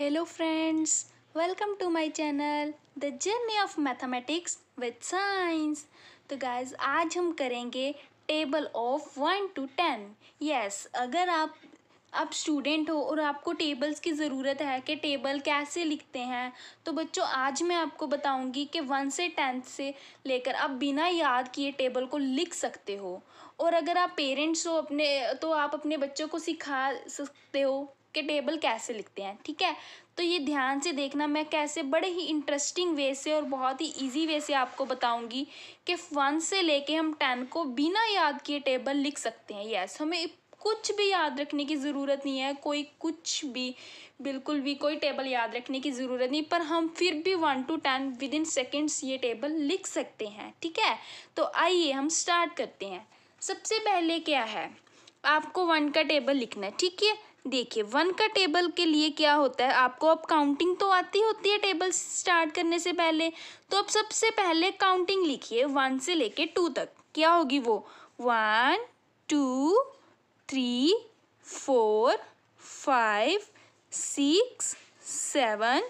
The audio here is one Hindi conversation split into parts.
Hello friends, welcome to my channel The Journey of Mathematics with Science. तो गाइज़ आज हम करेंगे table of one two ten yes अगर आप आप स्टूडेंट हो और आपको टेबल्स की ज़रूरत है कि टेबल कैसे लिखते हैं तो बच्चों आज मैं आपको बताऊँगी कि वन से टेंथ से लेकर आप बिना याद किए टेबल को लिख सकते हो। और अगर आप पेरेंट्स हो अपने तो आप अपने बच्चों को सिखा सकते हो। टेबल कैसे लिखते हैं, ठीक है? तो ये ध्यान से देखना मैं कैसे बड़े ही इंटरेस्टिंग वे से और बहुत ही इजी वे से आपको बताऊँगी कि वन से लेके हम टेन को बिना याद किए टेबल लिख सकते हैं। यस हमें कुछ भी याद रखने की ज़रूरत नहीं है, कोई कुछ भी, बिल्कुल भी कोई टेबल याद रखने की ज़रूरत नहीं, पर हम फिर भी one two ten within seconds ये टेबल लिख सकते हैं, ठीक है? तो आइए हम स्टार्ट करते हैं। सबसे पहले क्या है? आपको वन का टेबल लिखना है, ठीक है? देखिए, वन का टेबल के लिए क्या होता है? आपको अब काउंटिंग तो आती होती है टेबल स्टार्ट करने से पहले। तो अब सबसे पहले काउंटिंग लिखिए वन से लेके टू तक। क्या होगी वो? One, two, three, four, five, six, seven,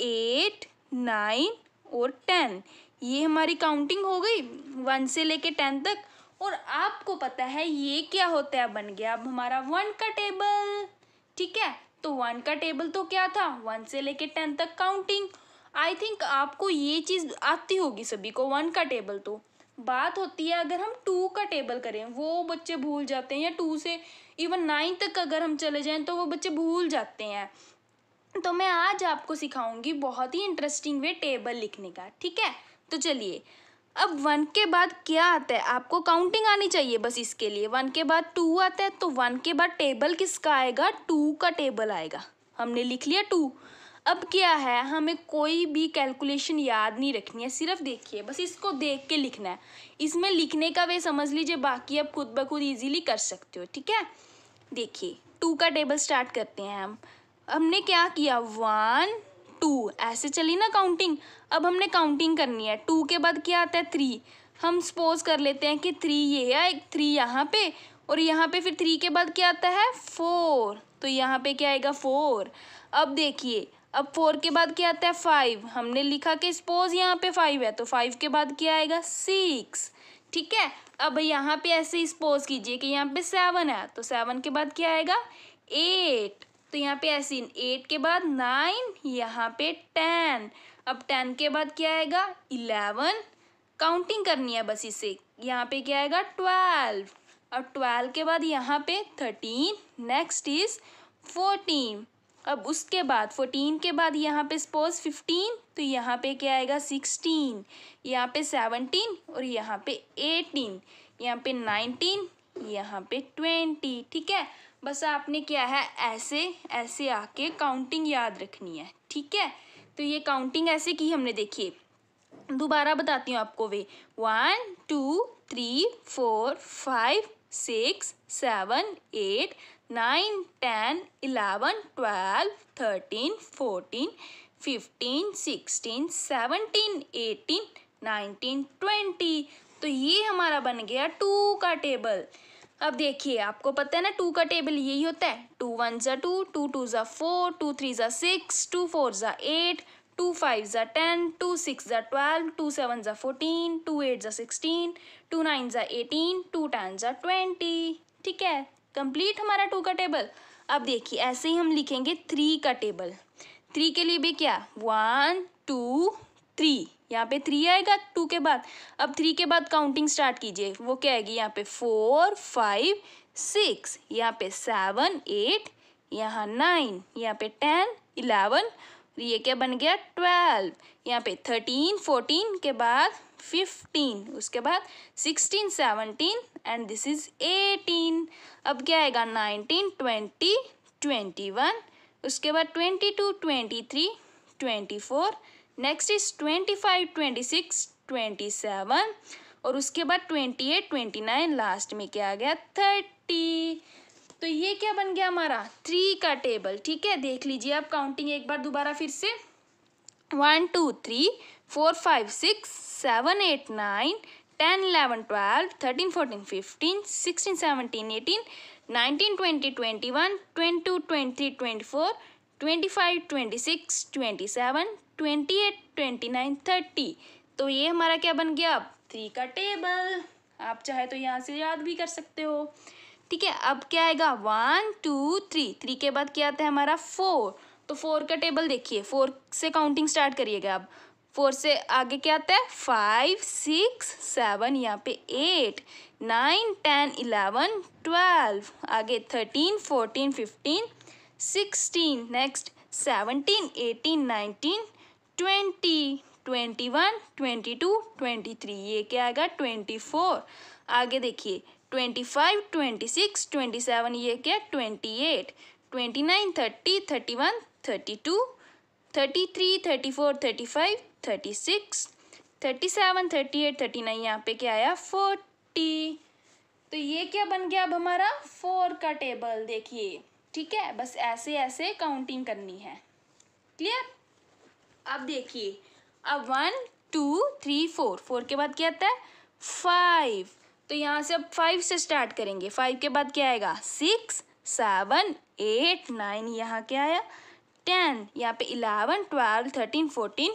eight, nine और टेन। ये हमारी काउंटिंग हो गई वन से लेके टेन तक। और आपको पता है ये क्या होता है? बन गया अब हमारा वन का टेबल ठीक है? तो वन का टेबल तो क्या था? वन से लेके टेन तक काउंटिंग आई थिंक आपको ये चीज़ आती होगी सभी को वन का टेबल तो। बात होती है अगर हम टू का टेबल करें, वो बच्चे भूल जाते हैं, या टू से इवन नाइन तक अगर हम चले जाएँ तो वो बच्चे भूल जाते हैं। तो मैं आज आपको सिखाऊँगी बहुत ही इंटरेस्टिंग वे टेबल लिखने का, ठीक है? तो चलिए अब वन के बाद क्या आता है? आपको काउंटिंग आनी चाहिए बस इसके लिए। वन के बाद टू आता है तो वन के बाद टेबल किसका आएगा? टू का टेबल आएगा। हमने लिख लिया टू अब क्या है? हमें कोई भी कैलकुलेशन याद नहीं रखनी है, सिर्फ़ देखिए। बस इसको देख के लिखना है। इसमें लिखने का वे समझ लीजिए, बाकी आप खुद ब खुद ईजिली कर सकते हो, ठीक है? देखिए टू का टेबल स्टार्ट करते हैं हम। हमने क्या किया? वन टू, ऐसे चली ना काउंटिंग अब हमने काउंटिंग करनी है। टू के बाद क्या आता है? थ्री हम सपोज़ कर लेते हैं कि थ्री ये है थ्री यहाँ पे, और यहाँ पे फिर थ्री के बाद क्या आता है? फोर तो यहाँ पे क्या आएगा? फोर अब देखिए, अब फोर के बाद क्या आता है? फाइव हमने लिखा कि सपोज़ यहाँ पे फाइव है तो फाइव के बाद क्या आएगा? सिक्स ठीक है? अब यहाँ पे ऐसे ही सपोज़ कीजिए कि यहाँ पे सेवन है तो सेवन के बाद क्या आएगा? एट तो यहाँ पे ऐसे एट के बाद नाइन यहाँ पे टेन अब टेन के बाद क्या आएगा इलेवन काउंटिंग करनी है बस इसे यहाँ पे क्या आएगा ट्वेल्व अब ट्वेल्व के बाद यहाँ पे थर्टीन नेक्स्ट इज़ फोर्टीन अब उसके बाद फोर्टीन के बाद यहाँ पे सपोज़ फिफ्टीन तो यहाँ पे क्या आएगा सिक्सटीन यहाँ पे सेवनटीन और यहाँ पे एटीन यहाँ पे नाइनटीन यहाँ पे ट्वेंटी ठीक है बस आपने क्या है, ऐसे ऐसे आके काउंटिंग याद रखनी है, ठीक है? तो ये काउंटिंग ऐसे की हमने देखिए दोबारा बताती हूँ आपको वे। One two three four five six seven eight nine ten eleven twelve thirteen fourteen fifteen sixteen seventeen eighteen nineteen twenty तो ये हमारा बन गया टू का टेबल अब देखिए, आपको पता है ना टू का टेबल यही होता है। टू वन ज़ा टू टू टू ज़ा फोर टू थ्री ज़ा सिक्स टू फोर ज़ा एट टू फाइव ज़ा टेन टू सिक्स ज़ा ट्वेल्व टू सेवन ज़ा फोर्टीन टू एट ज़ा सिक्सटीन टू नाइन ज़ा एटीन टू टेन ज़ा ट्वेंटी ठीक है? कंप्लीट हमारा टू का टेबल अब देखिए, ऐसे ही हम लिखेंगे थ्री का टेबल थ्री के लिए भी क्या? वन टू थ्री यहाँ पे थ्री आएगा टू के बाद। अब थ्री के बाद काउंटिंग स्टार्ट कीजिए। वो क्या आएगी? यहाँ पे फोर फाइव सिक्स यहाँ पे सेवन एट यहाँ नाइन यहाँ पे टेन इलेवन ये क्या बन गया? ट्वेल्व यहाँ पे थर्टीन फोर्टीन के बाद फिफ्टीन उसके बाद sixteen seventeen and this is eighteen अब क्या आएगा? नाइनटीन ट्वेंटी ट्वेंटी वन उसके बाद twenty two twenty three twenty four next is twenty five twenty six twenty seven और उसके बाद twenty eight twenty nine last में क्या आ गया? थर्टी तो ये क्या बन गया हमारा? थ्री का टेबल ठीक है? देख लीजिए आप काउंटिंग एक बार दोबारा फिर से. One two three four five six seven eight nine ten eleven twelve thirteen fourteen fifteen sixteen seventeen eighteen nineteen twenty twenty one twenty two twenty three twenty four twenty five twenty six twenty seven twenty eight, twenty nine, thirty. तो ये हमारा क्या बन गया? अब थ्री का टेबल आप चाहे तो यहाँ से याद भी कर सकते हो। ठीक है, अब क्या आएगा? वन टू थ्री थ्री के बाद क्या आता है हमारा? फोर तो फोर का टेबल देखिए। फोर से काउंटिंग स्टार्ट करिएगा अब फोर से आगे क्या आता है? फाइव सिक्स सेवन यहाँ पे eight nine ten eleven twelve आगे thirteen fourteen fifteen sixteen next seventeen eighteen nineteen twenty twenty one, twenty two, twenty three, ये क्या आएगा ट्वेंटी फोर। आगे देखिए, twenty five, twenty six, twenty seven, ये क्या? Twenty eight. Twenty nine, thirty thirty one, thirty two, thirty three, thirty four, thirty five, thirty six, thirty seven, thirty eight, thirty nine, यहाँ पे क्या आया? फोर्टी। तो ये क्या बन गया अब हमारा? फोर का टेबल, देखिए। ठीक है, बस ऐसे ऐसे काउंटिंग करनी है। क्लियर अब देखिए, अब one two three four four के बाद क्या आता है? फाइव तो यहाँ से अब फाइव से स्टार्ट करेंगे। फाइव के बाद क्या आएगा? सिक्स सेवन एट नाइन यहाँ क्या आया? टेन यहाँ पे eleven twelve thirteen fourteen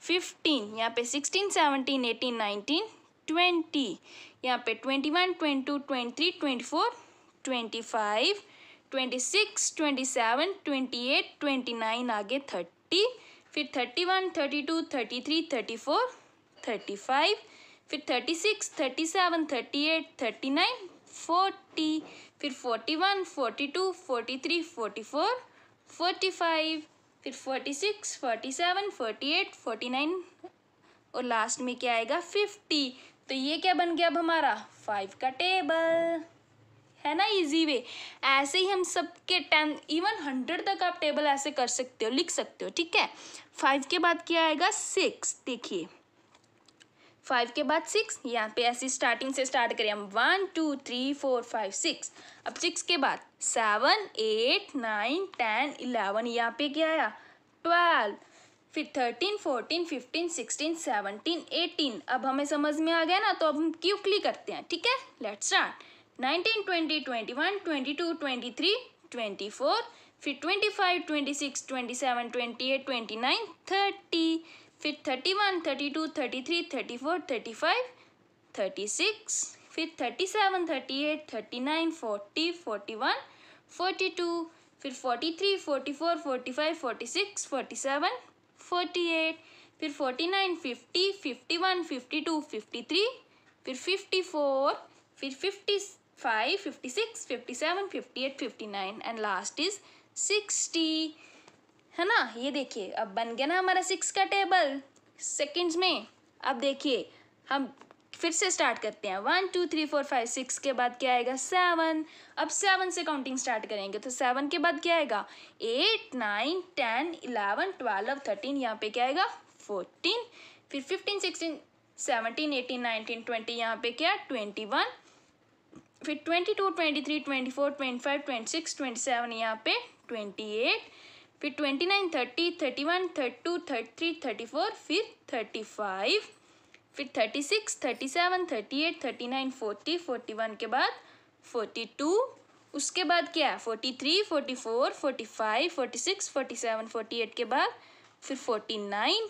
fifteen यहाँ पे sixteen seventeen eighteen nineteen twenty यहाँ पे twenty one twenty two twenty three twenty four twenty five twenty six twenty seven twenty eight twenty nine आगे थर्टी फिर thirty one, thirty two, thirty three, thirty four, thirty five, फिर thirty six, thirty seven, thirty eight, thirty nine, forty, फिर forty one, forty two, forty three, forty four, forty five, फिर forty six, forty seven, forty eight, forty nine और लास्ट में क्या आएगा, फिफ्टी। तो ये क्या बन गया अब हमारा फाइव का टेबल है ना इजी वे ऐसे ही हम सबके टेन इवन हंड्रेड तक आप टेबल ऐसे कर सकते हो, लिख सकते हो, ठीक है? फाइव के बाद क्या आएगा? सिक्स देखिए. फाइव के बाद सिक्स यहाँ पे ऐसी स्टार्टिंग से स्टार्ट करें हम. One two three four five six अब सिक्स के बाद seven eight nine ten eleven यहाँ पे क्या आया? ट्वेल्व फिर thirteen fourteen fifteen sixteen seventeen eighteen अब हमें समझ में आ गया ना तो अब हम क्यूकली करते हैं, ठीक है? Let's start nineteen twenty twenty one twenty two twenty three twenty four फिर twenty five twenty six twenty seven twenty eight twenty nine thirty फिर thirty one thirty two thirty three thirty four thirty five thirty six फिर thirty seven thirty eight thirty nine forty forty one forty two फिर forty three forty four forty five forty six forty seven forty eight फिर forty nine fifty fifty one fifty two fifty three फिर फिफ्टी फोर फिर fifty five fifty six fifty seven fifty eight fifty nine and last is sixty है ना? ये देखिए, अब बन गया ना हमारा सिक्स का टेबल सेकंड्स में, अब देखिए, हम फिर से स्टार्ट करते हैं। One two three four five six के बाद क्या आएगा? सेवन अब सेवन से काउंटिंग स्टार्ट करेंगे तो सेवन के बाद क्या आएगा? Eight nine ten eleven twelve thirteen यहाँ पे क्या आएगा? फोर्टीन फिर fifteen sixteen seventeen eighteen nineteen twenty यहाँ पे क्या? ट्वेंटी वन फिर twenty two twenty three twenty four twenty five twenty six twenty seven यहाँ पे ट्वेंटी एट फिर twenty nine thirty thirty one thirty two thirty three thirty four फिर थर्टी फाइव फिर thirty six thirty seven thirty eight thirty nine forty forty one के बाद फोर्टी टू उसके बाद क्या है? Forty three forty four forty five forty six forty seven forty eight के बाद फिर फोर्टी नाइन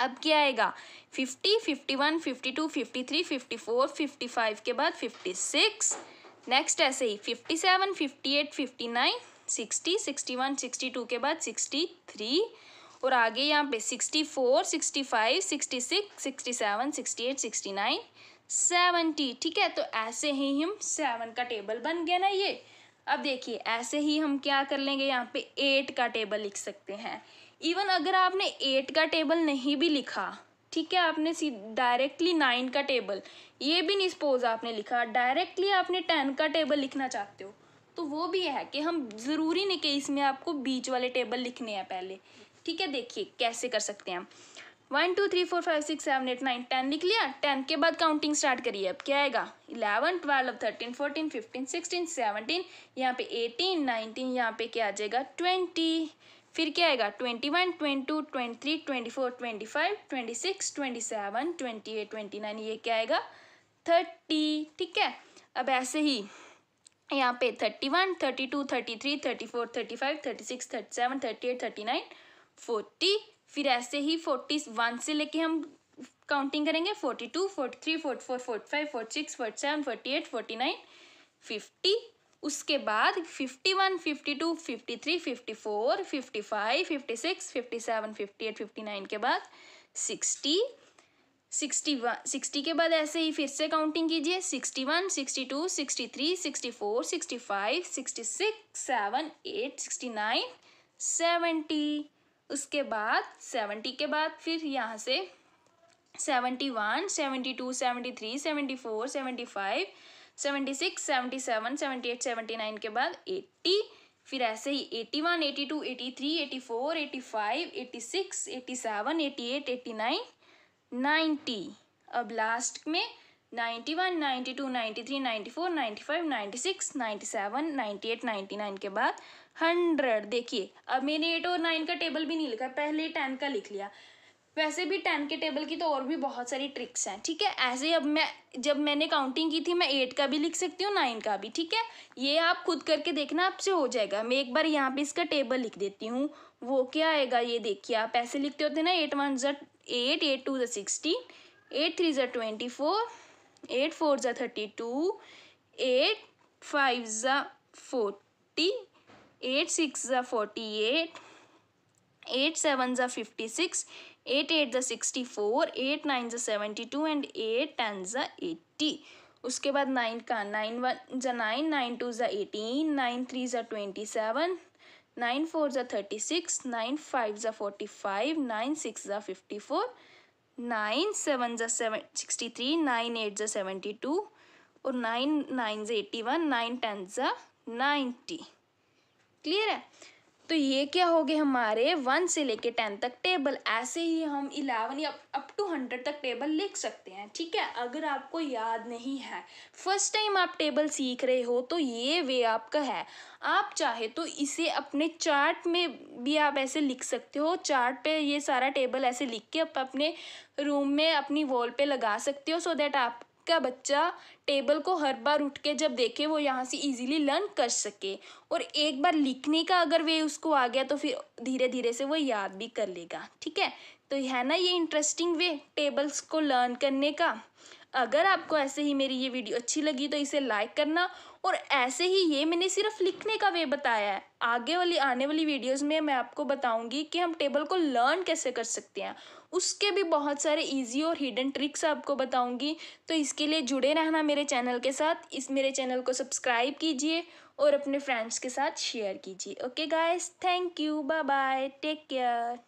अब क्या आएगा? Fifty fifty one fifty two fifty three fifty four fifty five के बाद फिफ्टी सिक्स नेक्स्ट ऐसे ही fifty seven fifty eight fifty nine sixty sixty one sixty two के बाद सिक्सटी थ्री और आगे यहाँ पे sixty four sixty five sixty six sixty seven sixty eight sixty nine seventy ठीक है? तो ऐसे ही हम सेवन का टेबल बन गया ना ये। अब देखिए, ऐसे ही हम क्या कर लेंगे? यहाँ पे एट का टेबल लिख सकते हैं। इवन अगर आपने एट का टेबल नहीं भी लिखा, ठीक है, आपने डायरेक्टली नाइन का टेबल ये भी नहीं सपोज़ आपने लिखा डायरेक्टली आपने टेन का टेबल लिखना चाहते हो तो वो भी है कि हम ज़रूरी नहीं कि इसमें आपको बीच वाले टेबल लिखने हैं पहले। ठीक है, देखिए कैसे कर सकते हैं हम। One two three four five six seven eight nine ten लिख लिया टेन के बाद काउंटिंग स्टार्ट करिए, अब क्या आएगा? Eleven twelve thirteen fourteen fifteen sixteen seventeen यहाँ पे एटीन नाइनटीन यहाँ पे क्या आ जाएगा? ट्वेंटी फिर क्या आएगा? Twenty one twenty two twenty three twenty four twenty five twenty six twenty seven twenty eight twenty nine ये क्या आएगा? थर्टी ठीक है? अब ऐसे ही यहाँ पे thirty one thirty two thirty three thirty four thirty five thirty six thirty seven thirty eight thirty nine forty फिर ऐसे ही फोर्टी वन से लेके हम काउंटिंग करेंगे forty two forty three forty four forty five forty six forty seven forty eight forty nine fifty उसके बाद fifty one fifty two fifty three fifty four fifty five fifty six fifty seven fifty eight fifty nine के बाद सिक्सटी सिक्सटी वन सिक्सटी के बाद ऐसे ही फिर से काउंटिंग कीजिए। Sixty one sixty two sixty three sixty four sixty five sixty six seven eight sixty nine seventy उसके बाद सेवेंटी के बाद फिर यहाँ से seventy one seventy two seventy three seventy six, seventy seven, seventy eight, seventy nine के बाद एट्टी, फिर ऐसे ही eighty one eighty two eighty three eighty four eighty five eighty six eighty seven eighty eight eighty nine ninety अब लास्ट में ninety one ninety two ninety three ninety four ninety five ninety six ninety seven ninety eight ninety nine के बाद हंड्रेड। देखिए, अब मैंने एट और नाइन का टेबल भी नहीं लिखा, पहले टेन का लिख लिया। वैसे भी टेन के टेबल की तो और भी बहुत सारी ट्रिक्स हैं, ठीक है? ऐसे अब मैं, जब मैंने काउंटिंग की थी, मैं एट का भी लिख सकती हूँ नाइन का भी, ठीक है? ये आप खुद करके देखना, आपसे हो जाएगा। मैं एक बार यहाँ पे इसका टेबल लिख देती हूँ। वो क्या आएगा, ये देखिए, आप ऐसे लिखते होते ना एट वन ज़ा एट एट टू ज़ा सिक्सटीन एट थ्री ज़ा ट्वेंटी फोर एट फोर ज़ा थर्टी टू एट फाइव ज़ा फोर्टी एट सिक्स ज़ा फोर्टी एट एट सेवन ज़ा फिफ्टी सिक्स एट एट ज़ा सिक्सटी फोर, एट नाइन ज़ा seventy two and eight ten ज़ा एट्टी उसके बाद नाइन का, नाइन वन ज़ा नाइन नाइन टू ज़ा एटीन, नाइन थ्री ज़ा ट्वेंटी सेवन, नाइन फोर ज़ा थर्टी सिक्स, नाइन फाइव ज़ा फोर्टी फाइव, नाइन सिक्स ज़ा फिफ्टी फोर, नाइन सेवन ज़ा seven sixty three, nine eight ज़ा सेवेंटी टू और नाइन नाइन ज़ा एट्टी वन, नाइन टेन ज़ा नाइन्टी क्लियर है? तो ये क्या हो गए हमारे वन से लेके टेन तक टेबल। ऐसे ही हम इलेवन या अप टू हंड्रेड तक टेबल लिख सकते हैं, ठीक है? अगर आपको याद नहीं है, फ़र्स्ट टाइम आप टेबल सीख रहे हो तो ये वे आपका है। आप चाहे तो इसे अपने चार्ट में भी आप ऐसे लिख सकते हो, चार्ट पे ये सारा टेबल ऐसे लिख के आप अपने रूम में अपनी वॉल पे लगा सकते हो सो so दैट आप का बच्चा टेबल को हर बार उठ के जब देखे, वो यहाँ से इजीली लर्न कर सके। और एक बार लिखने का अगर वे उसको आ गया तो फिर धीरे धीरे से वो याद भी कर लेगा, ठीक है? तो है ना ये इंटरेस्टिंग वे टेबल्स को लर्न करने का? अगर आपको ऐसे ही मेरी ये वीडियो अच्छी लगी तो इसे लाइक करना। और ऐसे ही ये मैंने सिर्फ़ लिखने का वे बताया है। आगे वाली, आने वाली वीडियोस में मैं आपको बताऊँगी कि हम टेबल को लर्न कैसे कर सकते हैं। उसके भी बहुत सारे इजी और हिडन ट्रिक्स आपको बताऊँगी। तो इसके लिए जुड़े रहना मेरे चैनल के साथ। इस मेरे चैनल को सब्सक्राइब कीजिए और अपने फ्रेंड्स के साथ शेयर कीजिए। Okay guys thank you bye bye take care